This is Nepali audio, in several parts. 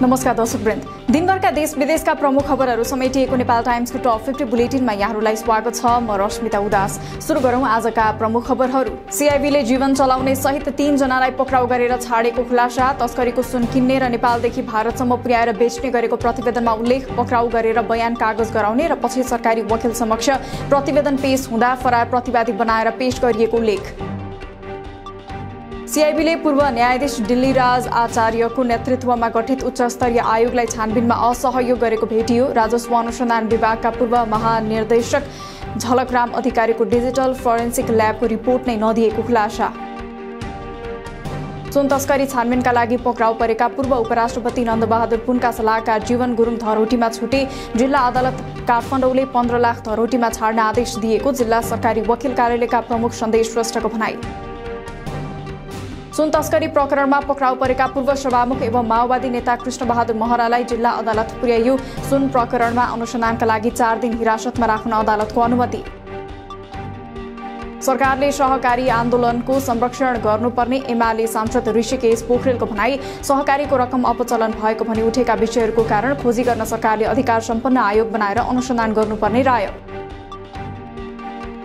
नमस्कार दर्शक वृन्द। दिनभरका देश विदेशका प्रमुख खबरहरू समेटिएको नेपाल टाइम्सको टप फिफ्टी बुलेटिनमा यहाँहरूलाई स्वागत छ। म रश्मिता उदास। सुरु गरौँ आजका प्रमुख खबरहरू। सिआइबीले जीवन चलाउने सहित तीनजनालाई पक्राउ गरेर छाडेको खुलासा तस्करीको सुन किन्ने र नेपालदेखि भारतसम्म पुर्याएर बेच्ने गरेको प्रतिवेदनमा उल्लेख पक्राउ गरेर बयान कागज गराउने र पछि सरकारी वकिल समक्ष प्रतिवेदन पेश हुँदा फरार प्रतिवादी बनाएर पेश गरिएको उल्लेख। सिआइबीले पूर्व न्यायाधीश दिल्लीराज आचार्यको नेतृत्वमा गठित उच्च स्तरीय आयोगलाई छानबिनमा असहयोग गरेको भेटियो। राजस्व अनुसन्धान विभागका पूर्व महानिर्देशक झलकराम अधिकारीको डिजिटल फरेन्सिक ल्याबको रिपोर्ट नै नदिएको खुलासा। सुन तस्करी छानबिनका लागि पक्राउ परेका पूर्व उपराष्ट्रपति नन्दबहादुर पुनका सल्लाहकार जीवन गुरुङ धरोटीमा छुटे। जिल्ला अदालत काठमाडौँले पन्ध्र लाख धरोटीमा छाड्न आदेश दिएको जिल्ला सरकारी वकिल कार्यालयका प्रमुख सन्देश श्रेष्ठको भनाई। सुन तस्करी प्रकरणमा पक्राउ परेका पूर्व सभामुख एवं माओवादी नेता कृष्णबहादुर महरालाई जिल्ला अदालत पुर्याइयो सुन प्रकरणमा अनुसन्धानका लागि चार दिन हिरासतमा राख्न अदालतको अनुमति सरकारले सहकारी आन्दोलनको संरक्षण गर्नुपर्ने एमाले सांसद ऋषिकेश पोखरेलको भनाई सहकारीको रकम अपचलन भएको भनी उठेका विषयहरूको कारण खोजी गर्न सरकारले अधिकार सम्पन्न आयोग बनाएर अनुसन्धान गर्नुपर्ने राय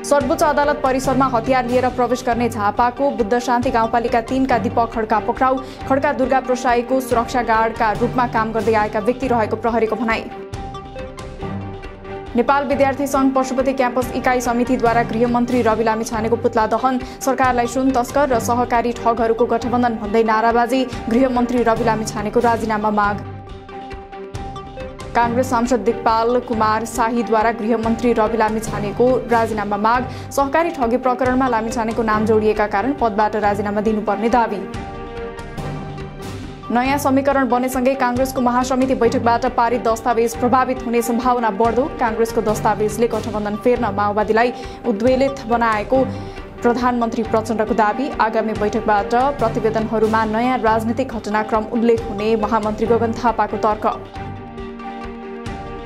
सर्वोच्च अदालत परिसरमा हतियार लिएर प्रवेश गर्ने झापाको बुद्ध शान्ति गाउँपालिका तीनका दीपक खड्का पक्राउ। खड्का दुर्गा प्रसाईको सुरक्षा गार्डका रूपमा काम गर्दै आएका व्यक्ति रहेको प्रहरीको भनाई। नेपाल विद्यार्थी सङ्घ पशुपति क्याम्पस इकाइ समितिद्वारा गृहमन्त्री रवि लामिछानेको पुतला दहन। सरकारलाई सुन तस्कर र सहकारी ठगहरूको गठबन्धन भन्दै नाराबाजी। गृहमन्त्री रवि लामिछानेको राजीनामा माग। काङ्ग्रेस सांसद दिगपाल कुमार शाहीद्वारा गृहमन्त्री रवि लामिछानेको राजीनामा माग सहकारी ठगी प्रकरणमा लामिछानेको नाम जोडिएका कारण पदबाट राजीनामा दिनुपर्ने दावी। नयाँ समीकरण बनेसँगै काङ्ग्रेसको महासमिति बैठकबाट पारित दस्तावेज प्रभावित हुने सम्भावना बढ्दो। काङ्ग्रेसको दस्तावेजले गठबन्धन फेर्न माओवादीलाई उद्वेलित बनाएको प्रधानमन्त्री प्रचण्डको दावी। आगामी बैठकबाट प्रतिवेदनहरूमा नयाँ राजनीतिक घटनाक्रम उल्लेख हुने महामन्त्री गगन थापाको तर्क।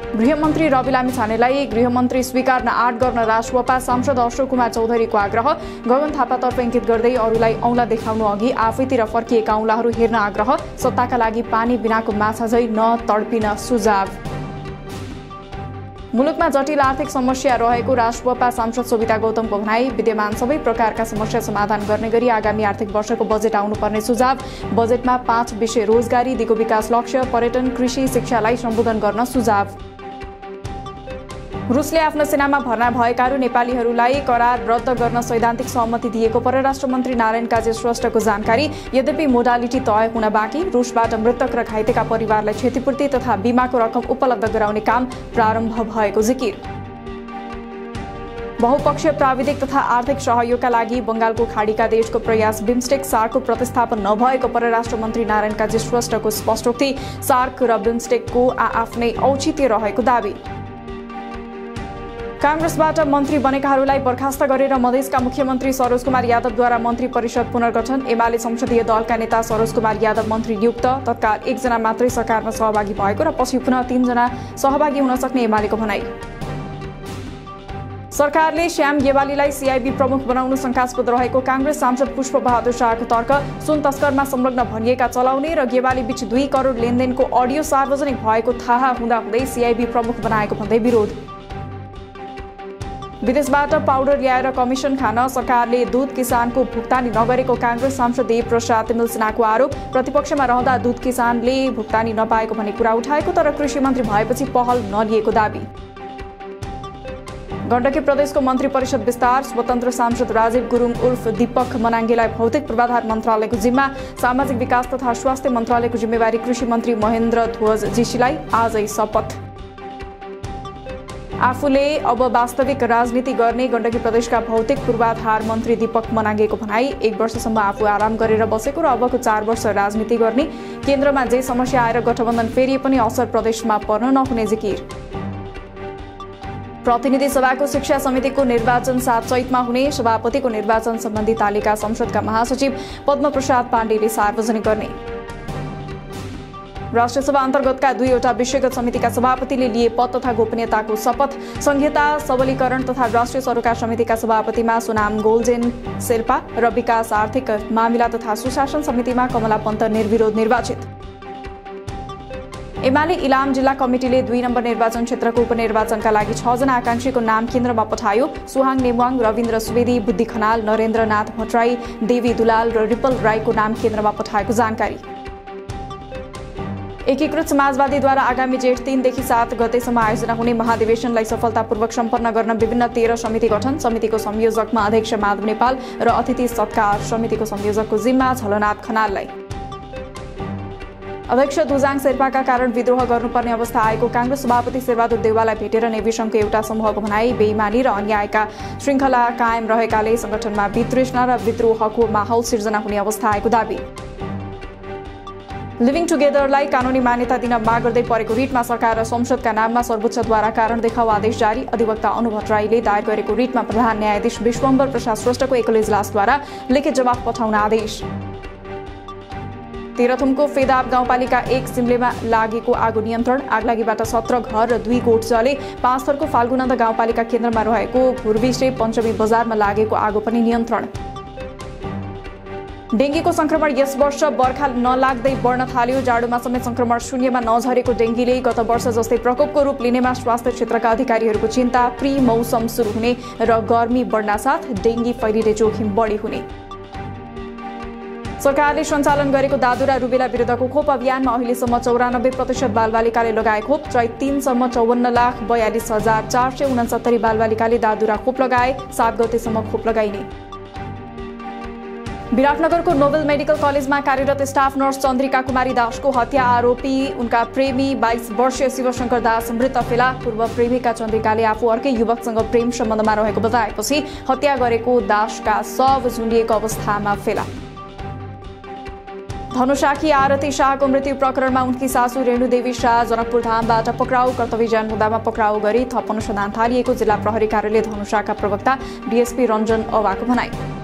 गृहमन्त्री रवि लामिछानेलाई गृहमन्त्री स्वीकार्न आँट गर्न राष्ट्रपा सांसद अशोक कुमार चौधरीको आग्रह। गगन थापातर्फ इङ्कित गर्दै अरूलाई औँला देखाउनु अघि आफैतिर फर्किएका औँलाहरू हेर्न आग्रह। सत्ताका लागि पानी बिनाको माछा झै नतडपिन सुझाव। मुलुकमा जटिल आर्थिक समस्या रहेको राष्ट्रपा सांसद सोभिता गौतमको भनाई विद्यमान सबै प्रकारका समस्या समाधान गर्ने गरी आगामी आर्थिक वर्षको बजेट आउनुपर्ने सुझाव। बजेटमा पाँच विषय रोजगारी दिगो विकास लक्ष्य पर्यटन कृषि शिक्षालाई सम्बोधन गर्न सुझाव। रुसले आफ्नो सेनामा भर्ना भएकाहरू नेपालीहरूलाई करार रद्द गर्न सैद्धान्तिक सहमति दिएको परराष्ट्र मन्त्री नारायण काजे श्रेष्ठको जानकारी। यद्यपि मोडालिटी तय हुन बाँकी रुसबाट मृतक र घाइतेका परिवारलाई क्षतिपूर्ति तथा बिमाको रकम उपलब्ध गराउने काम प्रारम्भ भएको जिकिर। बहुपक्षीय प्राविधिक तथा आर्थिक सहयोगका लागि बङ्गालको खाडीका देशको प्रयास बिमस्टेक सार्कको प्रतिस्थापन नभएको परराष्ट्र मन्त्री नारायण काजी श्रेष्ठको स्पष्टोक्ति। सार्क र बिमस्टेकको आफ्नै औचित्य रहेको दावी। काङ्ग्रेसबाट मन्त्री बनेकाहरूलाई बर्खास्त गरेर मधेसका मुख्यमन्त्री सरोज कुमार यादवद्वारा मन्त्री परिषद पुनर्गठन। एमाले संसदीय दलका नेता सरोज कुमार यादव मन्त्री नियुक्त। तत्काल एकजना मात्रै सरकारमा सहभागी भएको र पछि पुनः तीनजना सहभागी हुन सक्ने एमालेको भनाई। सरकारले श्याम गेवालीलाई सिआइबी प्रमुख बनाउनु शङ्कास्पद रहेको काङ्ग्रेस सांसद पुष्पबहादुर शाहको तर्क। सुन तस्करमा संलग्न भनिएका चलाउने र गेवाली बीच दुई करोड लेनदेनको अडियो सार्वजनिक भएको थाहा हुँदाहुँदै सिआइबी प्रमुख बनाएको भन्दै विरोध। विदेशबाट पाउडर ल्याएर कमिसन खान सरकारले दुध किसानको भुक्तानी नगरेको काङ्ग्रेस सांसद देव प्रसाद सिन्हाको आरोप। प्रतिपक्षमा रहँदा दुध किसानले भुक्तानी नपाएको भन्ने कुरा उठाएको तर कृषि मन्त्री भएपछि पहल नलिएको दावी। गण्डकी प्रदेशको मन्त्री परिषद विस्तार स्वतन्त्र सांसद राजीव गुरुङ उर्फ दीपक मनाङ्गेलाई भौतिक पूर्वाधार मन्त्रालयको जिम्मा सामाजिक विकास तथा स्वास्थ्य मन्त्रालयको जिम्मेवारी कृषि मन्त्री महेन्द्र ध्वज जीसीलाई आजै शपथ। आफूले अब वास्तविक राजनीति गर्ने गण्डकी प्रदेशका भौतिक पूर्वाधार मन्त्री दीपक मनाङ्गेको भनाई एक वर्षसम्म आफू आराम गरेर बसेको र अबको चार वर्ष राजनीति गर्ने केन्द्रमा जे समस्या आएर गठबन्धन फेरिए पनि असर प्रदेशमा पर्न नहुने जिकिर। प्रतिनिधि सभाको शिक्षा समितिको निर्वाचन सात चैतमा हुने सभापतिको निर्वाचन सम्बन्धी तालिका संसदका महासचिव पद्मप्रसाद पाण्डेले सार्वजनिक गर्ने। राष्ट्रिय सभा अन्तर्गतका दुईवटा विषयगत समितिका सभापतिले लिए पद तथा गोपनीयताको शपथ। संहिता सबलीकरण तथा राष्ट्रिय सरोकार समितिका सभापतिमा सुनाम गोल्जेन शेर्पा र विकास आर्थिक मामिला तथा सुशासन समितिमा कमला पन्त निर्विरोध निर्वाचित। एमाले इलाम जिल्ला कमिटीले दुई नम्बर निर्वाचन क्षेत्रको उपनिर्वाचनका लागि छजना आकांक्षीको नाम केन्द्रमा पठायो। सुहाङ नेमुवाङ रविन्द्र सुवेदी बुद्धि खनाल नरेन्द्रनाथ भट्टराई देवी दुलाल र रिपल राईको नाम केन्द्रमा पठाएको जानकारी। एकीकृत समाजवादीद्वारा आगामी जेठ तीनदेखि सात गतेसम्म आयोजना हुने महाधिवेशनलाई सफलतापूर्वक सम्पन्न गर्न विभिन्न तेह्र समिति गठन समितिको संयोजकमा अध्यक्ष माधव नेपाल र अतिथि सत्कार समितिको संयोजकको जिम्मा झलनाथ खनाललाई। अध्यक्ष दुजाङ शेर्पाका कारण विद्रोह गर्नुपर्ने अवस्था आएको काङ्ग्रेस सभापति शेरबहादुर देवाललाई भेटेर नेविसङ्घको एउटा समूहको भनाई बेइमानी र अन्यायका श्रृङ्खला कायम रहेकाले संगठनमा वितृष्णा र विद्रोहको माहौल सिर्जना हुने अवस्था आएको दावी। लिभिङ टुगेदरलाई कानुनी मान्यता दिन माग गर्दै परेको रिटमा सरकार र संसदका नाममा सर्वोच्चद्वारा कारण देखाउ आदेश जारी। अधिवक्ता अनु भट्टराईले दायर गरेको रिटमा प्रधान न्यायाधीश विश्वम्बर प्रसाद श्रेष्ठको एकल इजलासद्वारा लिखित जवाफ पठाउन आदेश। तेह्रथुमको फेदाब गाउँपालिका एक सिमलेमा लागेको आगो नियन्त्रण आगलागीबाट सत्र घर र दुई गोठ जले पाँच थरको फाल्गुनन्द गाउँपालिका केन्द्रमा रहेको भुर्विसे पञ्चमी बजारमा लागेको आगो पनि नियन्त्रण। डेङ्गीको संक्रमण यस वर्ष बर्खा नलाग्दै बढ्न थाल्यो। जाडोमा समेत संक्रमण शून्यमा नझरेको डेङ्गीले गत वर्ष जस्तै प्रकोपको रूप लिनेमा स्वास्थ्य क्षेत्रका अधिकारीहरूको चिन्ता। प्री मौसम सुरु हुने र गर्मी बढ्न साथ डेङ्गी फैलिने जोखिम बढी हुने। सरकारले सञ्चालन गरेको दादु र रुबेला विरुद्धको खोप अभियानमा अहिलेसम्म चौरानब्बे प्रतिशत बालबालिकाले लगाए खोप चैत तिनसम्म चौवन्न लाख बयालिस हजार चार सय उनासत्तरी बालबालिकाले दादुरा खोप लगाए सात गतेसम्म खोप लगाइने। विराटनगरको नोबेल मेडिकल कलेजमा कार्यरत स्टाफ नर्स चन्द्रिका कुमारी दासको हत्या आरोपी उनका प्रेमी बाइस वर्षीय शिवशङ्कर दास मृत फेला। पूर्व प्रेमिका चन्द्रिकाले आफू अर्कै युवकसँग प्रेम सम्बन्धमा रहेको बताएपछि हत्या गरेको दासका सब झुन्डिएको अवस्थामा फेला। धनुषाकी आरती शाहको मृत्यु प्रकरणमा उनकी सासू रेणुदेवी शाह जनकपुर धामबाट पक्राउ कर्तव्य ज्यान हुँदामा पक्राउ गरी थप अनुसन्धान थालिएको जिल्ला प्रहरी कार्यालय धनुषाका प्रवक्ता डिएसपी रञ्जन अवाको भनाई।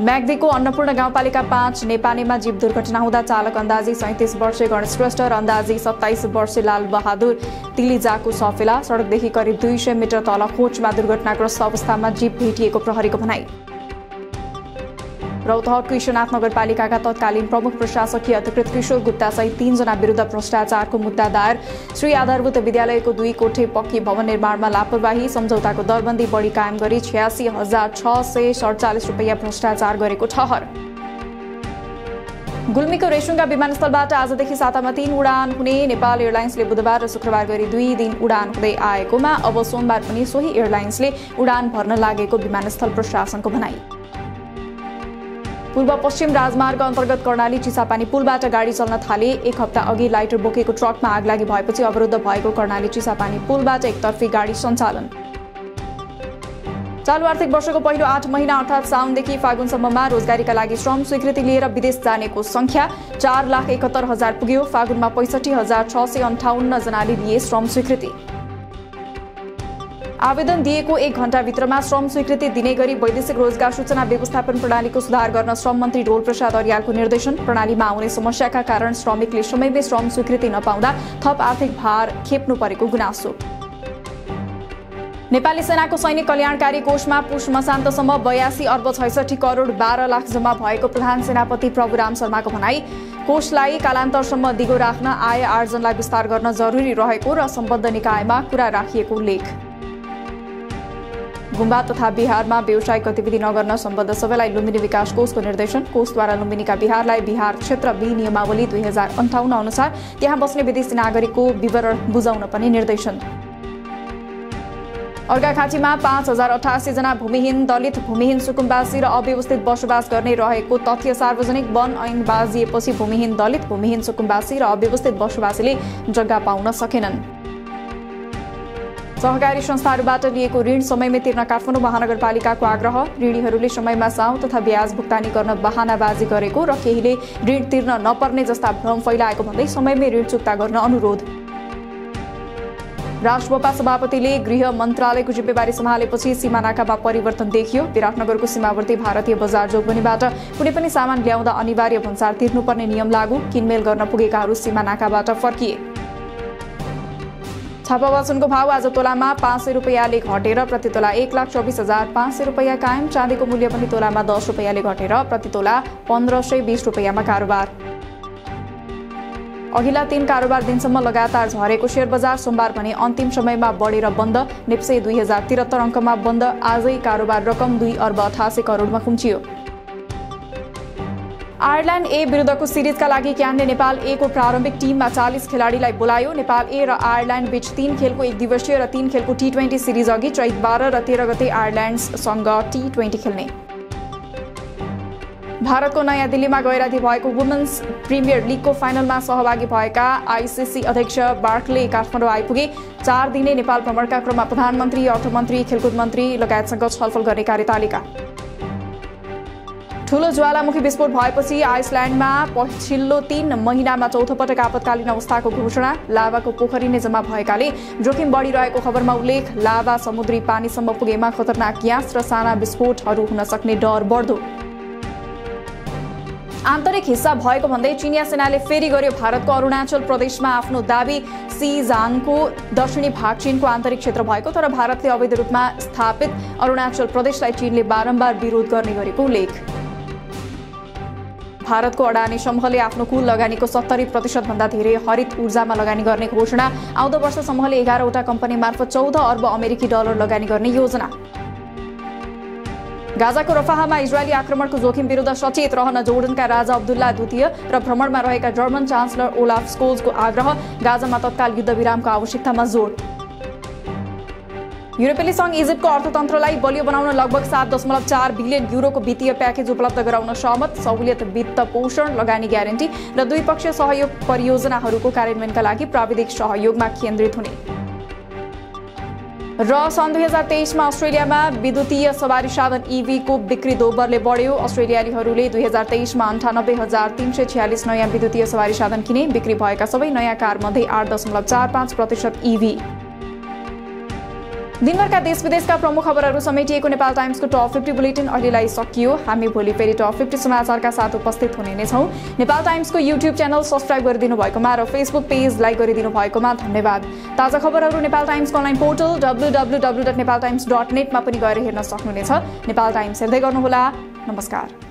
म्याग्दीको अन्नपूर्ण गाउँपालिका पाँच नेपालीमा जीव दुर्घटना हुँदा चालक अन्दाजी सैतिस वर्षीय गणेश श्रेष्ठ र अन्दाजी सत्ताइस वर्षीय लाल बहादुर तिलिजाको सफेला सडकदेखि करिब दुई सय मिटर तल खोचमा दुर्घटनाग्रस्त अवस्थामा जीव भेटिएको प्रहरीको भनाई। रौतहटको ईश्वनाथ नगरपालिकाका तत्कालीन प्रमुख प्रशासकीय अधिकृत किशोर गुप्ता सहित तीनजना विरुद्ध भ्रष्टाचारको मुद्दा दायर। श्री आधारभूत विद्यालयको दुई कोठे पक्की भवन निर्माणमा लापरवाही सम्झौताको दरबन्दी बढी कायम गरी छ्यासी हजार छ सय सडचालिस रुपियाँ भ्रष्टाचार गरेको ठहर। गुल्मीको रेसुङ्गा विमानस्थलबाट आजदेखि सातामा तीन उडान हुने नेपाल एयरलाइन्सले बुधबार र शुक्रबार गरी दुई दिन उडान हुँदै आएकोमा अब सोमबार पनि सोही एयरलाइन्सले उडान भर्न लागेको विमानस्थल प्रशासनको भनाई। पूर्व पश्चिम राजमार्ग अन्तर्गत कर्णाली चिसापानी पुलबाट गाडी चल्न थाले। एक हप्ता अघि लाइटर बोकेको ट्रकमा आग लागि भएपछि अवरुद्ध भएको कर्णाली चिसापानी पुलबाट एकतर्फी गाडी सञ्चालन। चालु आर्थिक वर्षको पहिलो आठ महिना अर्थात् साउनदेखि फागुनसम्ममा रोजगारीका लागि श्रम स्वीकृति लिएर विदेश जानेको संख्या चार लाख एकहत्तर हजार पुग्यो। फागुनमा पैँसठी हजार छ सय अन्ठाउन्न जनाले लिए श्रम स्वीकृति। आवेदन दिएको एक घण्टाभित्रमा श्रम स्वीकृति दिने गरी वैदेशिक रोजगार सूचना व्यवस्थापन प्रणालीको सुधार गर्न श्रम मन्त्री ढोल प्रसाद अर्यालको निर्देशन। प्रणालीमा आउने समस्याका कारण श्रमिकले समयमै श्रम स्वीकृति नपाउँदा थप आर्थिक भार खेप्नु परेको गुनासो। नेपाली सेनाको सैनिक कल्याणकारी कोषमा पुष मसान्तसम्म बयासी अर्ब छैसठी करोड बाह्र लाख जम्मा भएको प्रधान सेनापति प्रभुराम शर्माको भनाई। कोषलाई कालान्तरसम्म दिगो राख्न आय आर्जनलाई विस्तार गर्न जरुरी रहेको र सम्बद्ध निकायमा कुरा राखिएको उल्लेख। गुम्बा तथा बिहारमा व्यावसायिक गतिविधि नगर्न सम्बद्ध सबैलाई लुम्बिनी विकास कोषको निर्देशन। कोषद्वारा लुम्बिनीका बिहारलाई बिहार क्षेत्र बी नियमावली दुई हजार अन्ठाउन्न अनुसार त्यहाँ बस्ने विदेशी नागरिकको विवरण बुझाउन पनि निर्देशन। अर्घाखाँचीमा पाँच हजार अठासीजना भूमिहीन दलित भूमिहीन सुकुम्बासी र अव्यवस्थित बसोबास गर्ने रहेको तथ्य सार्वजनिक वन ऐन बाजिएपछि भूमिहीन दलित भूमिहीन सुकुम्बासी र अव्यवस्थित बसोबासीले जग्गा पाउन सकेनन्। सहकारी संस्थाहरूबाट लिएको ऋण समयमै तिर्न काठमाडौँ महानगरपालिकाको आग्रह। ऋणीहरूले समयमा साउ तथा ब्याज भुक्तानी गर्न बहानाबाजी गरेको र केहीले ऋण तिर्न नपर्ने जस्ता भ्रम फैलाएको भन्दै समयमै ऋण चुक्ता गर्न अनुरोध। राष्ट्रपा सभापतिले गृह मन्त्रालयको जिम्मेवारी सम्हालेपछि सीमानाकामा परिवर्तन देखियो। विराटनगरको सीमावर्ती भारतीय बजार जोगबनीबाट कुनै पनि सामान ल्याउँदा अनिवार्य भन्सार तिर्नुपर्ने नियम लागू। किनमेल गर्न पुगेकाहरू सीमानाकाबाट फर्किए। छापा सुनको भाव आज तोलामा पाँच सय रुपियाँले घटेर प्रति तोला एक लाख चौबिस हजार पाँच सय रुपियाँ कायम। चाँदीको मूल्य पनि तोलामा दस रुपियाँले घटेर प्रति तोला पन्ध्र सय बिस रुपियाँमा कारोबार। अघिल्ला तीन कारोबार दिनसम्म लगातार झरेको सेयर बजार सोमबार भने अन्तिम समयमा बढेर बन्द। नेप्से दुई हजार त्रिहत्तर अङ्कमा बन्द। आजै कारोबार रकम दुई अर्ब अठासी करोडमा खुम्चियो। आयरल्यान्ड ए विरुद्धको सिरिजका लागि क्यानले नेपाल ए को प्रारम्भिक टिममा चालिस खेलाडीलाई बोलायो। नेपाल ए र आयरल्यान्ड बीच तीन खेलको एक दिवसीय र तीन खेलको टी ट्वेन्टी सिरिज अघि चैत बाह्र र तेह्र गते आयरल्यान्डसँग टी ट्वेन्टी खेल्ने। भारतको नयाँ दिल्लीमा गैराती भएको वुमेन्स प्रिमियर लिगको फाइनलमा सहभागी भएका आइसिसी अध्यक्ष बार्कले काठमाडौँ आइपुगे। चार दिने नेपाल भ्रमणका क्रममा प्रधानमन्त्री अर्थमन्त्री खेलकुद मन्त्री लगायतसँग छलफल गर्ने कार्यतालिका। ठूलो ज्वालामुखी विस्फोट भएपछि आइसल्यान्डमा पछिल्लो तीन महिनामा चौथो पटक आपतकालीन अवस्थाको घोषणा। लाभाको पोखरी नै जम्मा भएकाले जोखिम बढिरहेको खबरमा उल्लेख लाभा समुद्री पानीसम्म पुगेमा खतरनाक ग्यास र साना विस्फोटहरू हुन सक्ने डर बढ्दो। आन्तरिक हिस्सा भएको भन्दै चिनिया सेनाले फेरि गर्यो भारतको अरुणाचल प्रदेशमा आफ्नो दावी। सिजाङको दक्षिणी भाग चिनको आन्तरिक क्षेत्र भएको तर भारतले अवैध रूपमा स्थापित अरुणाचल प्रदेशलाई चिनले बारम्बार विरोध गर्ने गरेको उल्लेख। भारतको अडानी समूहले आफ्नो कुल लगानीको सत्तरी प्रतिशतभन्दा धेरै हरित ऊर्जामा लगानी गर्ने घोषणा। आउँदो वर्ष समूहले एघारवटा कम्पनी मार्फत चौध अर्ब अमेरिकी डलर लगानी गर्ने योजना। गाजाको रफाहामा इजरायली आक्रमणको जोखिम विरुद्ध सचेत रहन जोर्डनका राजा अब्दुल्ला द्वितीय र भ्रमणमा रहेका जर्मन चान्सलर ओलाफ स्कोजको आग्रह। गाजामा तत्काल युद्धविरामको आवश्यकतामा जोड। युरोपेली सङ्घ इजिप्टको अर्थतन्त्रलाई बलियो बनाउन लगभग सात दशमलव चार बिलियन युरोको वित्तीय प्याकेज उपलब्ध गराउन सहमत। सहुलियत वित्त पोषण लगानी ग्यारेन्टी र द्विपक्षीय सहयोग परियोजनाहरूको कार्यान्वयनका लागि प्राविधिक सहयोगमा केन्द्रित हुने। र सन् दुई हजार तेइसमा अस्ट्रेलियामा विद्युतीय सवारी साधन इभीको बिक्री दोब्बरले बढ्यो। अस्ट्रेलियालीहरूले दुई हजार तेइसमा अन्ठानब्बे हजार तिन सय छ्यालिस नयाँ विद्युतीय सवारी साधन किने बिक्री भएका सबै नयाँ कारमध्ये आठ दशमलव चार पाँच प्रतिशत इभी दिनभरका देश विदेशका प्रमुख खबरहरू समेटिएको नेपाल टाइम्सको टप फिफ्टी बुलेटिन अहिलेलाई सकियो। हामी भोलि फेरि टप फिफ्टी समाचारका साथ उपस्थित हुने नै छौँ। नेपाल टाइम्सको युट्युब च्यानल सब्सक्राइब गरिदिनु भएकोमा र फेसबुक पेज लाइक गरिदिनु भएकोमा धन्यवाद। ताजा खबरहरू Nepal टाइम्सको online portal W W W dot Nepal Times dot नेटमा पनि गएर हेर्न सक्नुहुनेछ। नेपाल टाइम्स हेर्दै गर्नुहोला। नमस्कार।